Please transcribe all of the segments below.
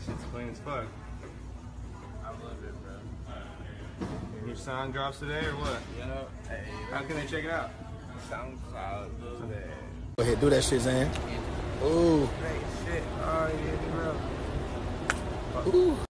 That shit's clean as fuck. I love it, bro. New song drops today or what? Yeah. Hey, How can they check it out? SoundCloud, love. Go ahead, do that shit, Zan. Ooh. Hey, shit. Oh, yeah, bro. Ooh.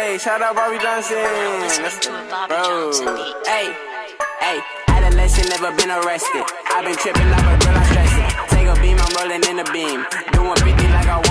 Listening to a Bobby Johnson beat. Hey, hey, adolescent, never been arrested. I've been tripping, I've been real, I'm stressing. Take a beam, I'm rolling in the beam. Doing 50 like I want.